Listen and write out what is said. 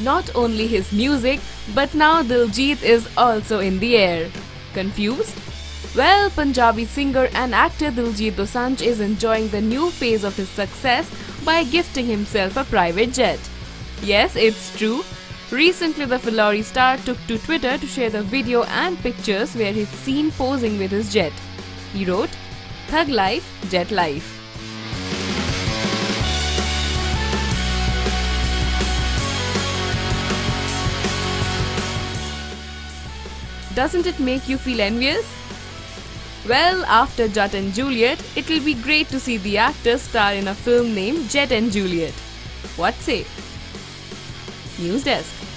Not only his music, but now Diljit is also in the air. Confused? Well, Punjabi singer and actor Diljit Dosanjh is enjoying the new phase of his success by gifting himself a private jet. Yes, it's true. Recently, the Phillauri star took to Twitter to share the video and pictures where he's seen posing with his jet. He wrote, Thug life, jet life. Doesn't it make you feel envious? Well, after Jatt and Juliet, it'll be great to see the actor star in a film named Jet and Juliet. What say? News Desk